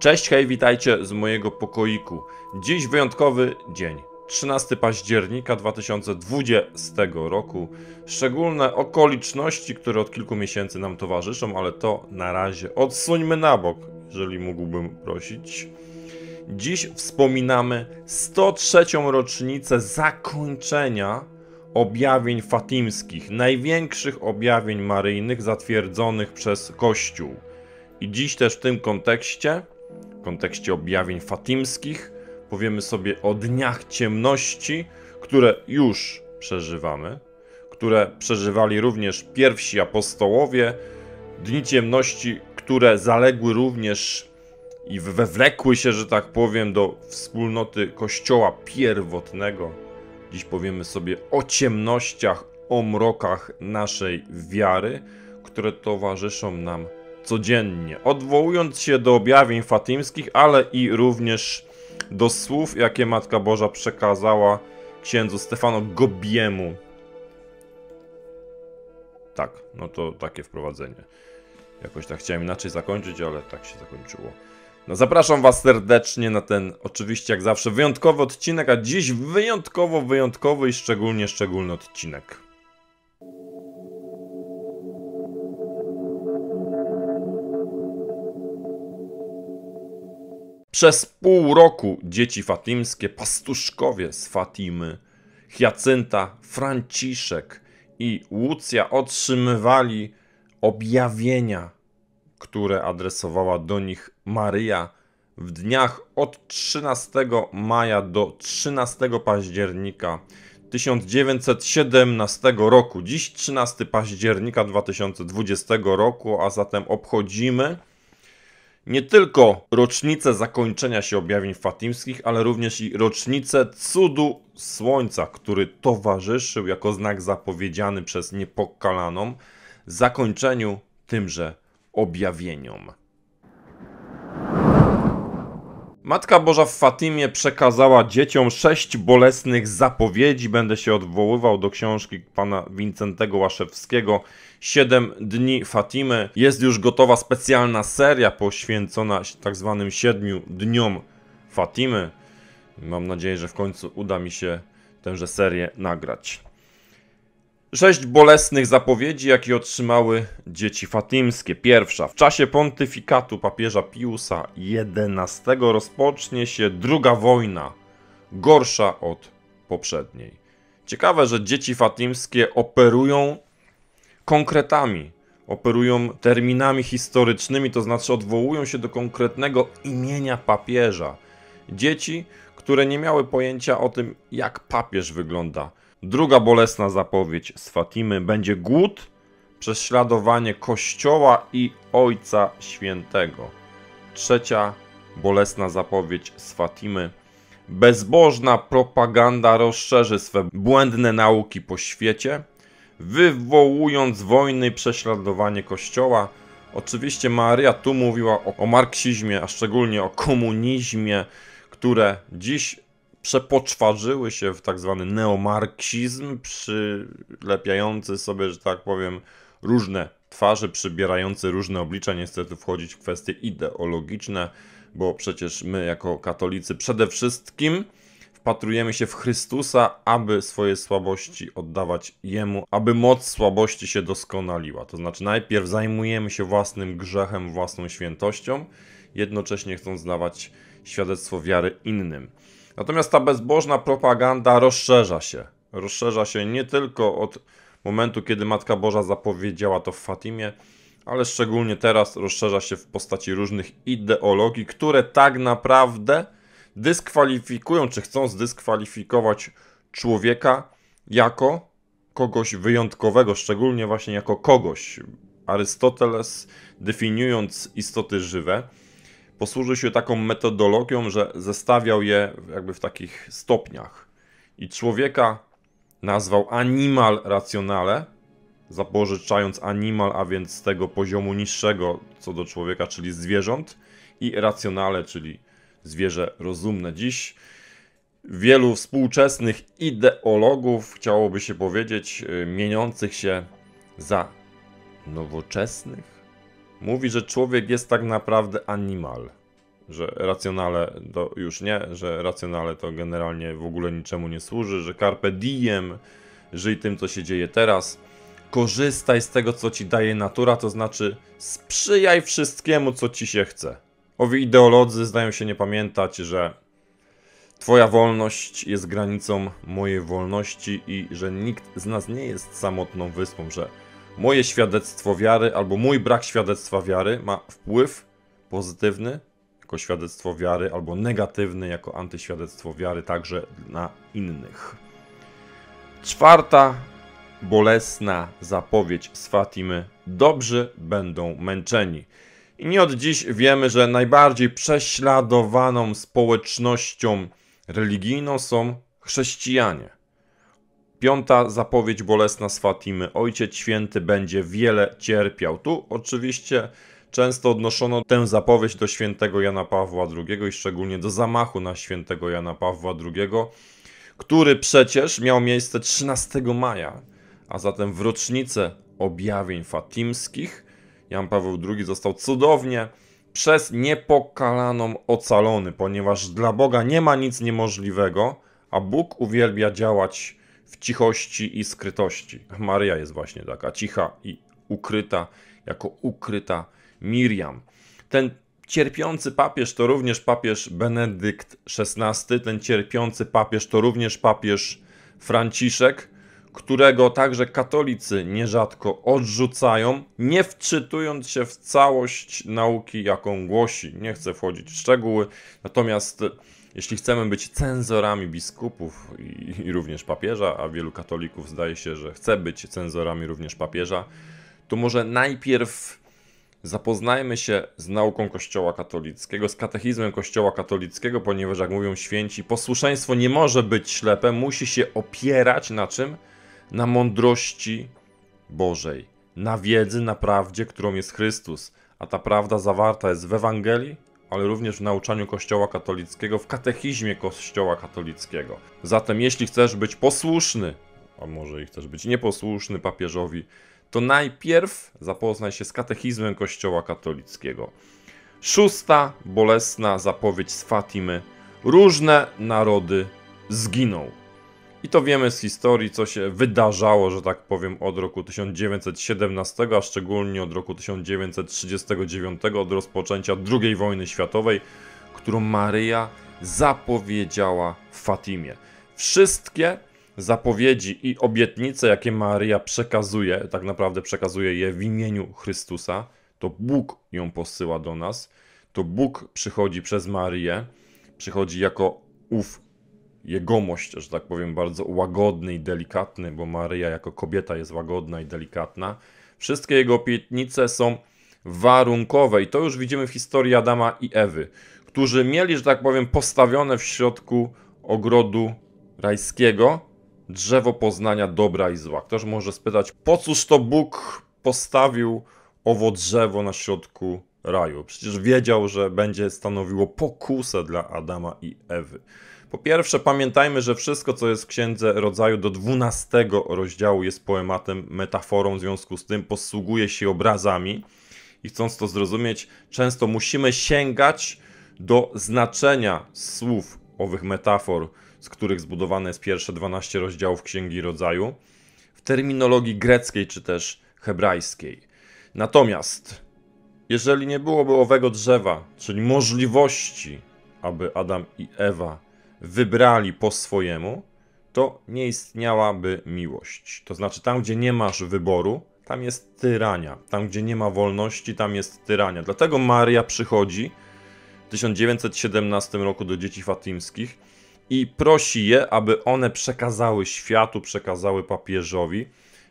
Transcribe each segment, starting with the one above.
Cześć, hej, witajcie z mojego pokoiku. Dziś wyjątkowy dzień. 13 października 2020 roku. Szczególne okoliczności, które od kilku miesięcy nam towarzyszą, ale to na razie odsuńmy na bok, jeżeli mógłbym prosić. Dziś wspominamy 103. rocznicę zakończenia objawień fatimskich, największych objawień maryjnych zatwierdzonych przez Kościół. I dziś też w tym kontekście w kontekście objawień fatimskich powiemy sobie o dniach ciemności, które już przeżywamy, które przeżywali również pierwsi apostołowie, dni ciemności, które zaległy również i wewlekły się, że tak powiem, do wspólnoty Kościoła pierwotnego. Dziś powiemy sobie o ciemnościach, o mrokach naszej wiary, które towarzyszą nam codziennie, odwołując się do objawień fatimskich, ale i również do słów, jakie Matka Boża przekazała księdzu Stefano Gobiemu. Tak, no to takie wprowadzenie. Jakoś tak chciałem inaczej zakończyć, ale tak się zakończyło. No zapraszam Was serdecznie na ten, oczywiście jak zawsze, wyjątkowy odcinek, a dziś wyjątkowo, wyjątkowy i szczególnie szczególny odcinek. Przez pół roku dzieci fatimskie, pastuszkowie z Fatimy, Hiacynta, Franciszek i Łucja otrzymywali objawienia, które adresowała do nich Maryja w dniach od 13 maja do 13 października 1917 roku. Dziś 13 października 2020 roku, a zatem obchodzimy nie tylko rocznicę zakończenia się objawień fatimskich, ale również i rocznicę cudu słońca, który towarzyszył jako znak zapowiedziany przez niepokalaną zakończeniu tymże objawieniom. Matka Boża w Fatimie przekazała dzieciom sześć bolesnych zapowiedzi. Będę się odwoływał do książki pana Wincentego Łaszewskiego Siedem dni Fatimy. Jest już gotowa specjalna seria poświęcona tak zwanym siedmiu dniom Fatimy. Mam nadzieję, że w końcu uda mi się tęże serię nagrać. Sześć bolesnych zapowiedzi, jakie otrzymały dzieci fatimskie. Pierwsza. W czasie pontyfikatu papieża Piusa XI rozpocznie się druga wojna, gorsza od poprzedniej. Ciekawe, że dzieci fatimskie operują konkretami, operują terminami historycznymi, to znaczy odwołują się do konkretnego imienia papieża. Dzieci, które nie miały pojęcia o tym, jak papież wygląda Druga bolesna zapowiedź z Fatimy będzie głód, prześladowanie Kościoła i Ojca Świętego. Trzecia bolesna zapowiedź z Fatimy. Bezbożna propaganda rozszerzy swe błędne nauki po świecie, wywołując wojny i prześladowanie Kościoła. Oczywiście Maria tu mówiła o, o marksizmie, a szczególnie o komunizmie, które dziś przepoczwarzyły się w tak zwany neomarksizm, przylepiający sobie, że tak powiem, różne twarze, przybierający różne oblicza, niestety wchodzić w kwestie ideologiczne, bo przecież my jako katolicy przede wszystkim wpatrujemy się w Chrystusa, aby swoje słabości oddawać Jemu, aby moc słabości się doskonaliła. To znaczy najpierw zajmujemy się własnym grzechem, własną świętością, jednocześnie chcąc dawać świadectwo wiary innym. Natomiast ta bezbożna propaganda rozszerza się. Rozszerza się nie tylko od momentu, kiedy Matka Boża zapowiedziała to w Fatimie, ale szczególnie teraz rozszerza się w postaci różnych ideologii, które tak naprawdę dyskwalifikują, czy chcą zdyskwalifikować człowieka jako kogoś wyjątkowego, szczególnie właśnie jako kogoś. Arystoteles, definiując istoty żywe, posłużył się taką metodologią, że zestawiał je jakby w takich stopniach. I człowieka nazwał animal racjonale, zapożyczając animal, a więc z tego poziomu niższego co do człowieka, czyli zwierząt, i racjonale, czyli zwierzę rozumne. Dziś wielu współczesnych ideologów, chciałoby się powiedzieć, y, mieniących się za nowoczesnych, mówi, że człowiek jest tak naprawdę animal. Że racjonale to już nie, że racjonale to generalnie w ogóle niczemu nie służy, że carpe diem, żyj tym, co się dzieje teraz. Korzystaj z tego, co ci daje natura, to znaczy sprzyjaj wszystkiemu, co ci się chce. Owi ideolodzy zdają się nie pamiętać, że Twoja wolność jest granicą mojej wolności i że nikt z nas nie jest samotną wyspą, że moje świadectwo wiary albo mój brak świadectwa wiary ma wpływ pozytywny jako świadectwo wiary albo negatywny jako antyświadectwo wiary także na innych. Czwarta bolesna zapowiedź z Fatimy. Dobrzy będą męczeni. I nie od dziś wiemy, że najbardziej prześladowaną społecznością religijną są chrześcijanie. Piąta zapowiedź bolesna z Fatimy. Ojciec Święty będzie wiele cierpiał. Tu oczywiście często odnoszono tę zapowiedź do świętego Jana Pawła II i szczególnie do zamachu na świętego Jana Pawła II, który przecież miał miejsce 13 maja, a zatem w rocznicę objawień fatimskich Jan Paweł II został cudownie przez niepokalaną ocalony, ponieważ dla Boga nie ma nic niemożliwego, a Bóg uwielbia działać w cichości i skrytości. Maryja jest właśnie taka cicha i ukryta, jako ukryta Miriam. Ten cierpiący papież to również papież Benedykt XVI, ten cierpiący papież to również papież Franciszek, którego także katolicy nierzadko odrzucają, nie wczytując się w całość nauki, jaką głosi. Nie chcę wchodzić w szczegóły, natomiast jeśli chcemy być cenzorami biskupów i, i, również papieża, a wielu katolików zdaje się, że chce być cenzorami również papieża, to może najpierw zapoznajmy się z nauką Kościoła katolickiego, z katechizmem Kościoła katolickiego, ponieważ jak mówią święci, posłuszeństwo nie może być ślepe, musi się opierać na czym? na mądrości Bożej, na wiedzy, na prawdzie, którą jest Chrystus. A ta prawda zawarta jest w Ewangelii, ale również w nauczaniu Kościoła katolickiego, w katechizmie Kościoła katolickiego. Zatem, jeśli chcesz być posłuszny, a może i chcesz być nieposłuszny papieżowi, to najpierw zapoznaj się z katechizmem Kościoła katolickiego. Szósta bolesna zapowiedź z Fatimy. Różne narody zginą. I to wiemy z historii, co się wydarzało, że tak powiem, od roku 1917, a szczególnie od roku 1939, od rozpoczęcia II wojny światowej, którą Maryja zapowiedziała Fatimie. Wszystkie zapowiedzi i obietnice, jakie Maryja przekazuje, tak naprawdę przekazuje je w imieniu Chrystusa, to Bóg ją posyła do nas, to Bóg przychodzi przez Maryję, przychodzi jako ów jegomość, że tak powiem, bardzo łagodny i delikatny, bo Maryja jako kobieta jest łagodna i delikatna. Wszystkie jego obietnice są warunkowe i to już widzimy w historii Adama i Ewy, którzy mieli, że tak powiem, postawione w środku ogrodu rajskiego drzewo poznania dobra i zła. Ktoś może spytać, po cóż to Bóg postawił owo drzewo na środku raju? Przecież wiedział, że będzie stanowiło pokusę dla Adama i Ewy. Po pierwsze, pamiętajmy, że wszystko, co jest w Księdze Rodzaju do 12 rozdziału jest poematem, metaforą, w związku z tym posługuje się obrazami i chcąc to zrozumieć, często musimy sięgać do znaczenia słów owych metafor, z których zbudowane jest pierwsze 12 rozdziałów Księgi Rodzaju, w terminologii greckiej czy też hebrajskiej. Natomiast, jeżeli nie byłoby owego drzewa, czyli możliwości, aby Adam i Ewa wybrali po swojemu, to nie istniałaby miłość. To znaczy, tam, gdzie nie masz wyboru, tam jest tyrania. Tam, gdzie nie ma wolności, tam jest tyrania. Dlatego Maria przychodzi w 1917 roku do dzieci fatimskich i prosi je, aby one przekazały światu, przekazały papieżowi,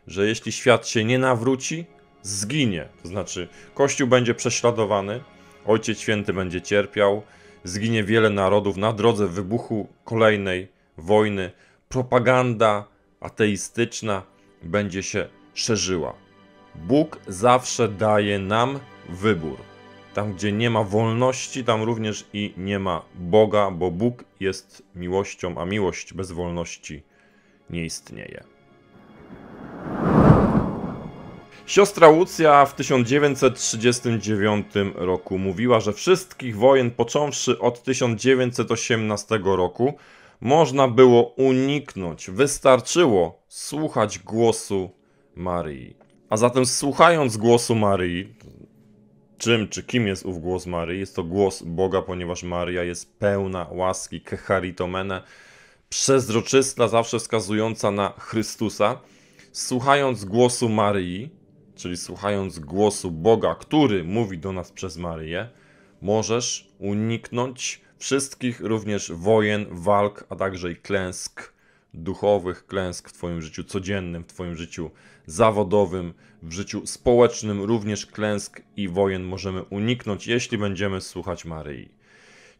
że jeśli świat się nie nawróci, zginie. To znaczy, Kościół będzie prześladowany, Ojciec Święty będzie cierpiał, zginie wiele narodów na drodze wybuchu kolejnej wojny. Propaganda ateistyczna będzie się szerzyła. Bóg zawsze daje nam wybór. Tam, gdzie nie ma wolności, tam również i nie ma Boga, bo Bóg jest miłością, a miłość bez wolności nie istnieje. Siostra Łucja w 1939 roku mówiła, że wszystkich wojen, począwszy od 1918 roku, można było uniknąć. Wystarczyło słuchać głosu Maryi. A zatem słuchając głosu Maryi, czym czy kim jest ów głos Maryi? Jest to głos Boga, ponieważ Maria jest pełna łaski, kecharitomene, przezroczysta, zawsze wskazująca na Chrystusa. Słuchając głosu Maryi, czyli słuchając głosu Boga, który mówi do nas przez Maryję, możesz uniknąć wszystkich również wojen, walk, a także i klęsk duchowych, klęsk w Twoim życiu codziennym, w Twoim życiu zawodowym, w życiu społecznym, również klęsk i wojen możemy uniknąć, jeśli będziemy słuchać Maryi.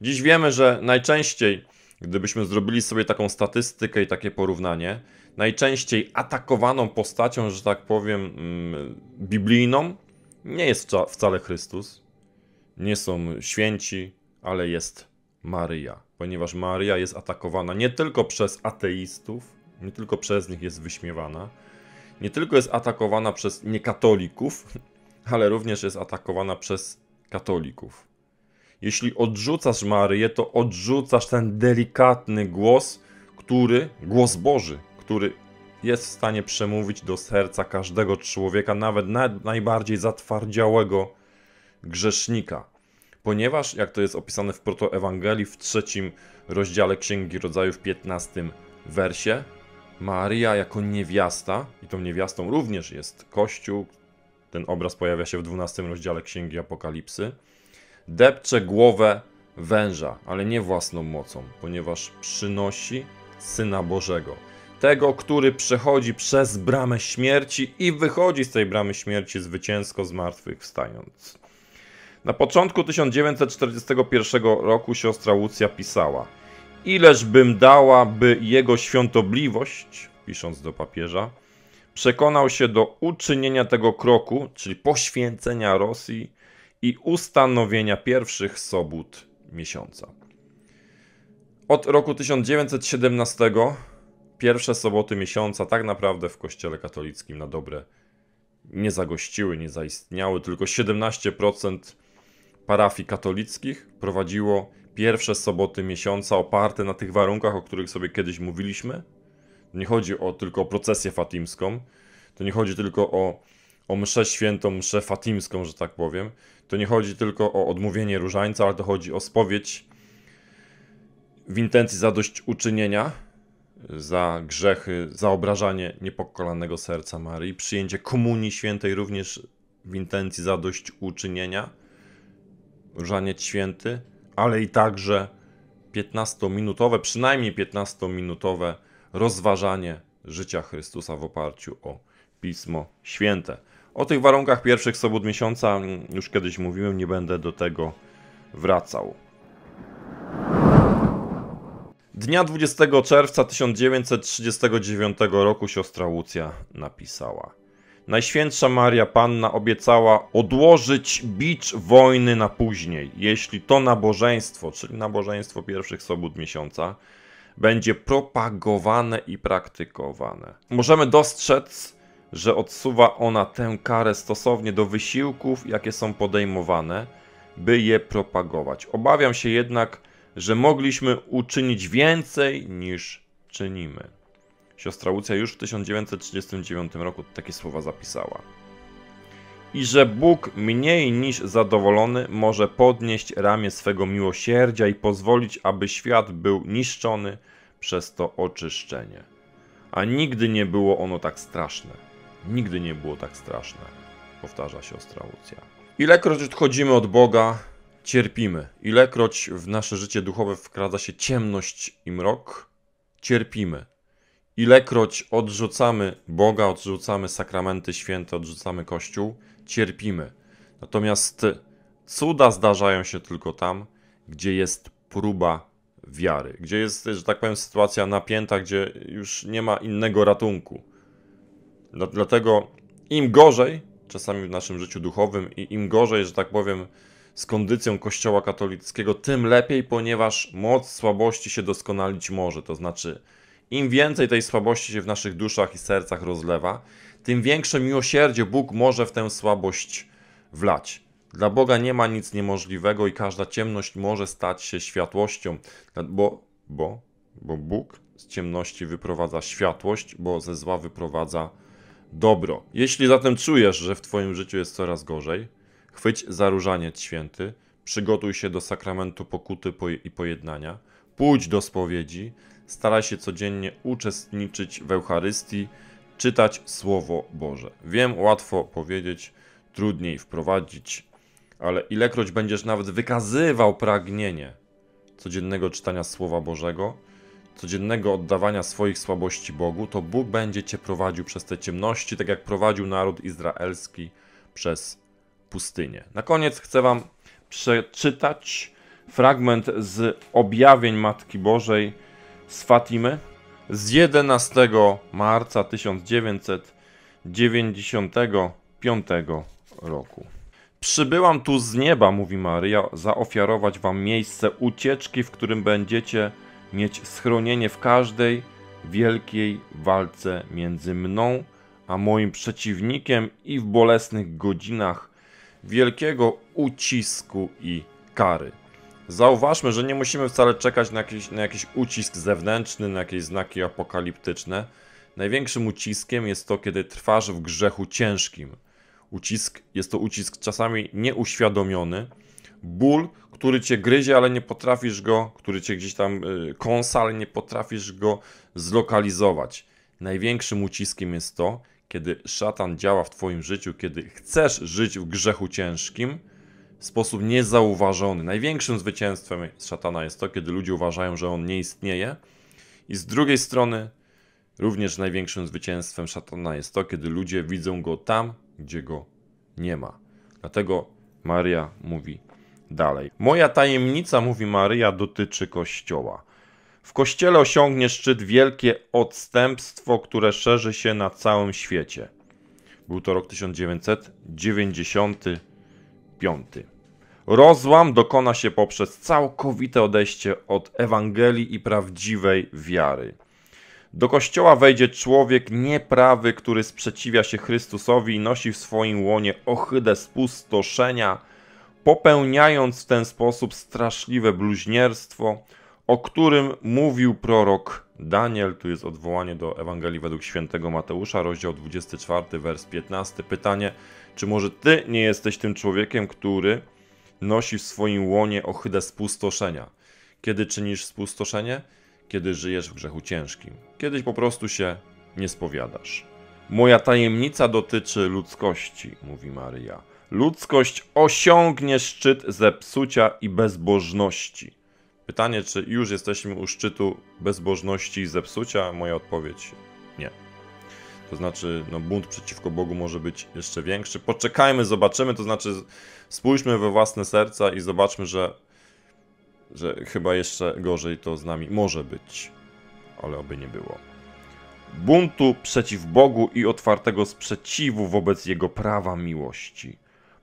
Dziś wiemy, że najczęściej, gdybyśmy zrobili sobie taką statystykę i takie porównanie, najczęściej atakowaną postacią, że tak powiem, mm, biblijną, nie jest wcale Chrystus, nie są święci, ale jest Maryja, ponieważ Maryja jest atakowana nie tylko przez ateistów, nie tylko przez nich jest wyśmiewana, nie tylko jest atakowana przez niekatolików, ale również jest atakowana przez katolików. Jeśli odrzucasz Maryję, to odrzucasz ten delikatny głos, który, głos Boży, który jest w stanie przemówić do serca każdego człowieka, nawet najbardziej zatwardziałego grzesznika. Ponieważ, jak to jest opisane w protoewangelii w trzecim rozdziale Księgi Rodzaju w 15 wersie, Maria jako niewiasta, i tą niewiastą również jest Kościół, ten obraz pojawia się w 12 rozdziale Księgi Apokalipsy, depcze głowę węża, ale nie własną mocą, ponieważ przynosi Syna Bożego. Tego, który przechodzi przez bramę śmierci i wychodzi z tej bramy śmierci zwycięsko zmartwychwstając. Na początku 1941 roku siostra Łucja pisała Ileż bym dała, by jego świątobliwość, pisząc do papieża, przekonał się do uczynienia tego kroku, czyli poświęcenia Rosji i ustanowienia pierwszych sobót miesiąca. Od roku 1917 pierwsze soboty miesiąca tak naprawdę w Kościele katolickim na dobre nie zagościły, nie zaistniały, tylko 17% parafii katolickich prowadziło pierwsze soboty miesiąca oparte na tych warunkach, o których sobie kiedyś mówiliśmy. Nie chodzi o, tylko o procesję fatimską, to nie chodzi tylko o, o mszę świętą, mszę fatimską, że tak powiem. To nie chodzi tylko o odmówienie różańca, ale to chodzi o spowiedź w intencji zadośćuczynienia za grzechy, za obrażanie niepokolanego serca Marii, przyjęcie komunii świętej również w intencji zadośćuczynienia, różaniec święty, ale i także 15-minutowe, przynajmniej 15-minutowe rozważanie życia Chrystusa w oparciu o Pismo Święte. O tych warunkach pierwszych sobot miesiąca już kiedyś mówiłem, nie będę do tego wracał. Dnia 20 czerwca 1939 roku siostra Łucja napisała: Najświętsza Maria Panna obiecała odłożyć bicz wojny na później, jeśli to nabożeństwo, czyli nabożeństwo pierwszych sobót miesiąca, będzie propagowane i praktykowane. Możemy dostrzec, że odsuwa ona tę karę stosownie do wysiłków, jakie są podejmowane, by je propagować. Obawiam się jednak, że mogliśmy uczynić więcej niż czynimy. Siostra Łucja już w 1939 roku takie słowa zapisała. I że Bóg mniej niż zadowolony może podnieść ramię swego miłosierdzia i pozwolić, aby świat był niszczony przez to oczyszczenie. A nigdy nie było ono tak straszne. Nigdy nie było tak straszne, powtarza siostra Łucja. Ilekroć odchodzimy od Boga, cierpimy. Ilekroć w nasze życie duchowe wkradza się ciemność i mrok, cierpimy. Ilekroć odrzucamy Boga, odrzucamy sakramenty święte, odrzucamy Kościół, cierpimy. Natomiast cuda zdarzają się tylko tam, gdzie jest próba wiary, gdzie jest, że tak powiem, sytuacja napięta, gdzie już nie ma innego ratunku. Dlatego im gorzej, czasami w naszym życiu duchowym, i im gorzej, że tak powiem, z kondycją Kościoła katolickiego, tym lepiej, ponieważ moc słabości się doskonalić może. To znaczy, im więcej tej słabości się w naszych duszach i sercach rozlewa, tym większe miłosierdzie Bóg może w tę słabość wlać. Dla Boga nie ma nic niemożliwego i każda ciemność może stać się światłością, bo, bo, bo Bóg z ciemności wyprowadza światłość, bo ze zła wyprowadza dobro. Jeśli zatem czujesz, że w Twoim życiu jest coraz gorzej, chwyć za różaniec święty, przygotuj się do sakramentu pokuty i pojednania, pójdź do spowiedzi, staraj się codziennie uczestniczyć w Eucharystii, czytać Słowo Boże. Wiem, łatwo powiedzieć, trudniej wprowadzić, ale ilekroć będziesz nawet wykazywał pragnienie codziennego czytania Słowa Bożego, codziennego oddawania swoich słabości Bogu, to Bóg będzie cię prowadził przez te ciemności, tak jak prowadził naród izraelski przez pustynię. Na koniec chcę Wam przeczytać fragment z objawień Matki Bożej z Fatimy z 11 marca 1995 roku. Przybyłam tu z nieba, mówi Maryja, zaofiarować wam miejsce ucieczki, w którym będziecie mieć schronienie w każdej wielkiej walce między mną a moim przeciwnikiem i w bolesnych godzinach wielkiego ucisku i kary. Zauważmy, że nie musimy wcale czekać na jakiś, na jakiś ucisk zewnętrzny, na jakieś znaki apokaliptyczne. Największym uciskiem jest to, kiedy trwasz w grzechu ciężkim. Ucisk jest to ucisk czasami nieuświadomiony. Ból, który cię gryzie, ale nie potrafisz go, który cię gdzieś tam y, kąsa, ale nie potrafisz go zlokalizować. Największym uciskiem jest to, kiedy szatan działa w twoim życiu, kiedy chcesz żyć w grzechu ciężkim w sposób niezauważony. Największym zwycięstwem szatana jest to, kiedy ludzie uważają, że on nie istnieje. I z drugiej strony, również największym zwycięstwem szatana jest to, kiedy ludzie widzą go tam, gdzie go nie ma. Dlatego Maria mówi dalej. Moja tajemnica, mówi Maryja, dotyczy Kościoła. W Kościele osiągnie szczyt wielkie odstępstwo, które szerzy się na całym świecie. Był to rok 1995. Rozłam dokona się poprzez całkowite odejście od Ewangelii i prawdziwej wiary. Do kościoła wejdzie człowiek nieprawy, który sprzeciwia się Chrystusowi i nosi w swoim łonie ohydę spustoszenia, popełniając w ten sposób straszliwe bluźnierstwo, o którym mówił prorok Daniel. Tu jest odwołanie do Ewangelii według świętego Mateusza, rozdział 24, wers 15. Pytanie, czy może ty nie jesteś tym człowiekiem, który nosi w swoim łonie ohydę spustoszenia? Kiedy czynisz spustoszenie? kiedy żyjesz w grzechu ciężkim. Kiedyś po prostu się nie spowiadasz. Moja tajemnica dotyczy ludzkości, mówi Maryja. Ludzkość osiągnie szczyt zepsucia i bezbożności. Pytanie, czy już jesteśmy u szczytu bezbożności i zepsucia? Moja odpowiedź nie. To znaczy, no, bunt przeciwko Bogu może być jeszcze większy. Poczekajmy, zobaczymy, to znaczy, spójrzmy we własne serca i zobaczmy, że że chyba jeszcze gorzej to z nami może być, ale oby nie było. Buntu przeciw Bogu i otwartego sprzeciwu wobec Jego prawa miłości.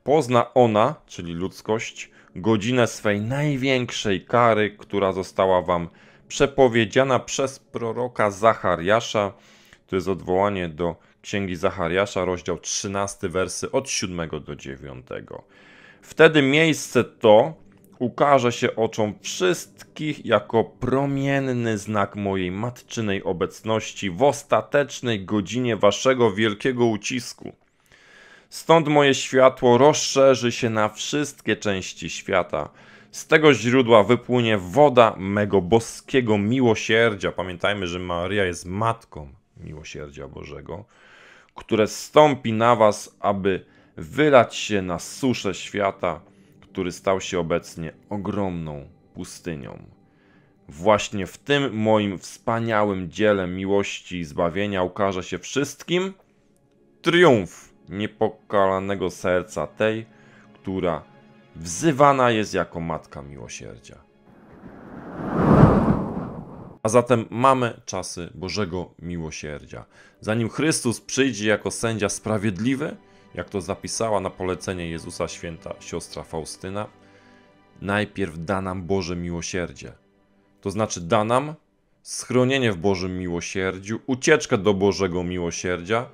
Pozna ona, czyli ludzkość, godzinę swej największej kary, która została wam przepowiedziana przez proroka Zachariasza. To jest odwołanie do Księgi Zachariasza, rozdział 13, wersy od 7 do 9. Wtedy miejsce to ukaże się oczom wszystkich jako promienny znak mojej matczynej obecności w ostatecznej godzinie waszego wielkiego ucisku. Stąd moje światło rozszerzy się na wszystkie części świata. Z tego źródła wypłynie woda mego boskiego miłosierdzia. Pamiętajmy, że Maria jest matką miłosierdzia Bożego, które stąpi na was, aby wylać się na suszę świata który stał się obecnie ogromną pustynią. Właśnie w tym moim wspaniałym dziele miłości i zbawienia ukaże się wszystkim triumf niepokalanego serca tej, która wzywana jest jako Matka Miłosierdzia. A zatem mamy czasy Bożego Miłosierdzia. Zanim Chrystus przyjdzie jako sędzia sprawiedliwy, jak to zapisała na polecenie Jezusa święta siostra Faustyna, najpierw da nam Boże miłosierdzie. To znaczy da nam schronienie w Bożym miłosierdziu, ucieczkę do Bożego miłosierdzia,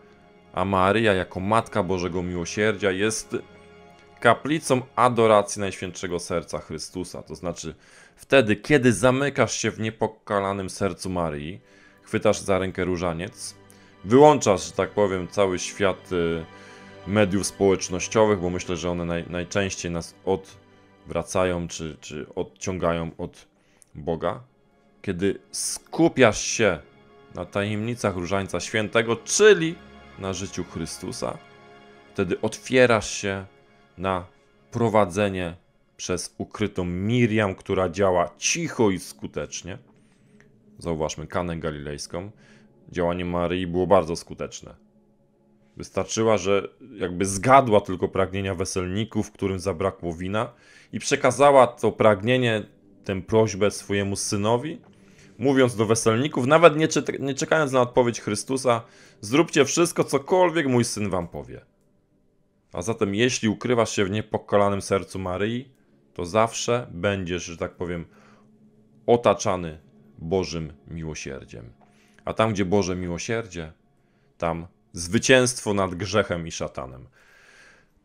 a Maryja jako Matka Bożego Miłosierdzia jest kaplicą adoracji Najświętszego Serca Chrystusa. To znaczy wtedy, kiedy zamykasz się w niepokalanym sercu Maryi, chwytasz za rękę różaniec, wyłączasz, że tak powiem, cały świat y, mediów społecznościowych, bo myślę, że one naj, najczęściej nas odwracają czy, czy odciągają od Boga. Kiedy skupiasz się na tajemnicach Różańca Świętego, czyli na życiu Chrystusa, wtedy otwierasz się na prowadzenie przez ukrytą Miriam, która działa cicho i skutecznie. Zauważmy Kanę Galilejską. Działanie Maryi było bardzo skuteczne. Wystarczyła, że jakby zgadła tylko pragnienia weselników, którym zabrakło wina i przekazała to pragnienie, tę prośbę swojemu synowi, mówiąc do weselników, nawet nie, nie czekając na odpowiedź Chrystusa, zróbcie wszystko, cokolwiek mój syn wam powie. A zatem, jeśli ukrywasz się w niepokalanym sercu Maryi, to zawsze będziesz, że tak powiem, otaczany Bożym miłosierdziem. A tam, gdzie Boże miłosierdzie, tam zwycięstwo nad grzechem i szatanem.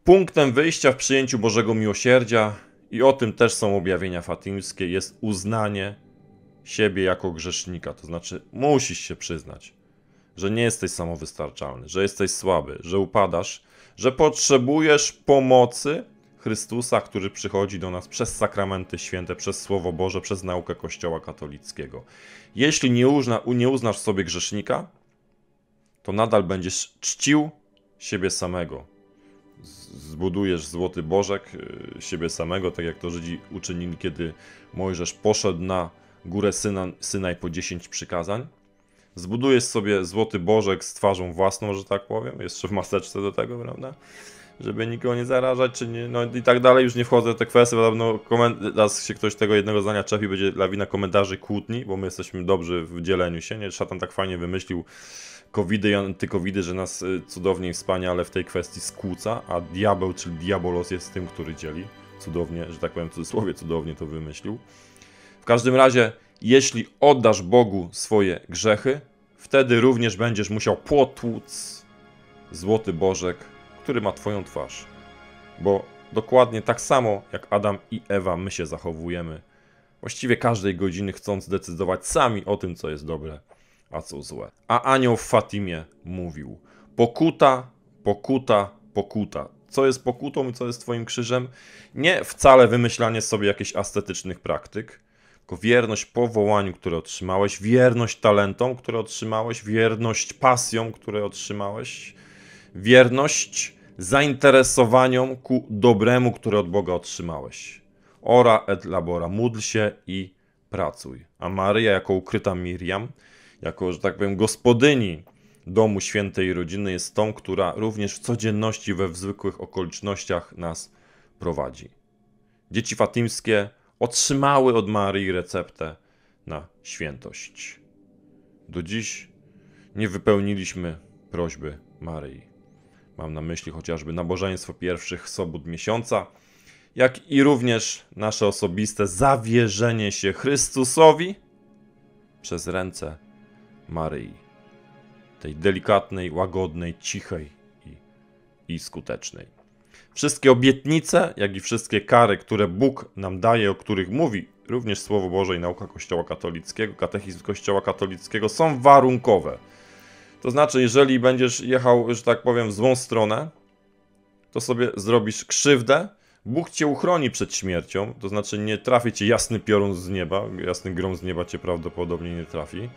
Punktem wyjścia w przyjęciu Bożego miłosierdzia, i o tym też są objawienia fatimskie, jest uznanie siebie jako grzesznika. To znaczy, musisz się przyznać, że nie jesteś samowystarczalny, że jesteś słaby, że upadasz, że potrzebujesz pomocy Chrystusa, który przychodzi do nas przez sakramenty święte, przez Słowo Boże, przez naukę Kościoła katolickiego. Jeśli nie, uzna, nie uznasz sobie grzesznika, to nadal będziesz czcił siebie samego. Zbudujesz złoty bożek y, siebie samego, tak jak to Żydzi uczynili, kiedy Mojżesz poszedł na górę Syna, Synaj po 10 przykazań. Zbudujesz sobie złoty bożek z twarzą własną, że tak powiem, jeszcze w maseczce do tego, prawda? Żeby nikogo nie zarażać, czy nie, no i tak dalej. Już nie wchodzę w te kwestie, bo no, teraz się ktoś tego jednego zdania czepi, będzie lawina komentarzy kłótni, bo my jesteśmy dobrzy w dzieleniu się, nie? Szatan tak fajnie wymyślił covidy i antykowidy, że nas y, cudownie i wspaniale w tej kwestii skłóca, a diabeł, czyli diabolos jest tym, który dzieli. Cudownie, że tak powiem w cudzysłowie, cudownie to wymyślił. Każdym razie, jeśli oddasz Bogu swoje grzechy, wtedy również będziesz musiał potłuc złoty Bożek, który ma Twoją twarz. Bo dokładnie tak samo jak Adam i Ewa my się zachowujemy. Właściwie każdej godziny chcąc decydować sami o tym, co jest dobre a co złe. A anioł w Fatimie mówił: Pokuta, pokuta, pokuta. Co jest pokutą i co jest Twoim krzyżem? Nie wcale wymyślanie sobie jakichś ascetycznych praktyk, tylko wierność powołaniu, które otrzymałeś, wierność talentom, które otrzymałeś, wierność pasją, które otrzymałeś, wierność zainteresowaniom ku dobremu, które od Boga otrzymałeś. Ora et labora, módl się i pracuj. A Maryja, jako ukryta Miriam, jako, że tak powiem, gospodyni domu świętej rodziny jest tą, która również w codzienności, we zwykłych okolicznościach nas prowadzi. Dzieci fatimskie otrzymały od Marii receptę na świętość. Do dziś nie wypełniliśmy prośby Maryi. Mam na myśli chociażby nabożeństwo pierwszych sobót miesiąca, jak i również nasze osobiste zawierzenie się Chrystusowi przez ręce Maryi. Tej delikatnej, łagodnej, cichej i, i skutecznej. Wszystkie obietnice, jak i wszystkie kary, które Bóg nam daje, o których mówi również Słowo Boże i nauka Kościoła katolickiego, katechizm Kościoła katolickiego, są warunkowe. To znaczy, jeżeli będziesz jechał, że tak powiem, w złą stronę, to sobie zrobisz krzywdę, Bóg cię uchroni przed śmiercią, to znaczy nie trafi cię jasny piorun z nieba, jasny grom z nieba cię prawdopodobnie nie trafi.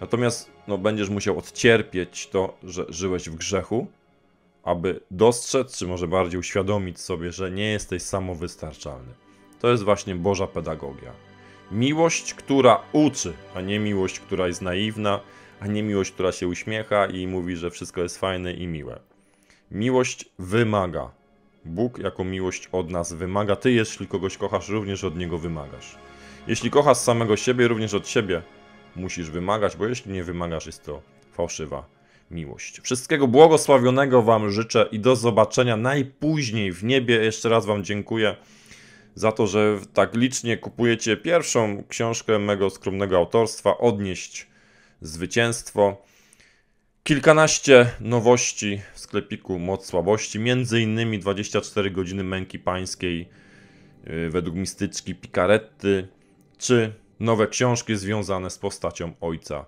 Natomiast no, będziesz musiał odcierpieć to, że żyłeś w grzechu, aby dostrzec, czy może bardziej uświadomić sobie, że nie jesteś samowystarczalny. To jest właśnie Boża pedagogia. Miłość, która uczy, a nie miłość, która jest naiwna, a nie miłość, która się uśmiecha i mówi, że wszystko jest fajne i miłe. Miłość wymaga. Bóg jako miłość od nas wymaga. Ty, jeśli kogoś kochasz, również od niego wymagasz. Jeśli kochasz samego siebie, również od siebie musisz wymagać, bo jeśli nie wymagasz, jest to fałszywa miłość. Wszystkiego błogosławionego Wam życzę i do zobaczenia najpóźniej w niebie. Jeszcze raz Wam dziękuję za to, że tak licznie kupujecie pierwszą książkę mego skromnego autorstwa, odnieść zwycięstwo. Kilkanaście nowości w sklepiku Moc Słabości, między innymi 24 godziny męki pańskiej yy, według mistyczki Picaretty, czy nowe książki związane z postacią ojca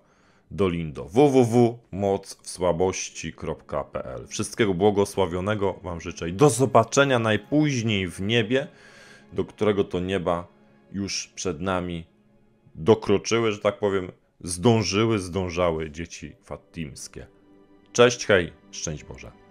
Dolindo. www.mocwsłabości.pl Wszystkiego błogosławionego Wam życzę i do zobaczenia najpóźniej w niebie, do którego to nieba już przed nami dokroczyły, że tak powiem, zdążyły, zdążały dzieci fatimskie. Cześć, hej, szczęść Boże.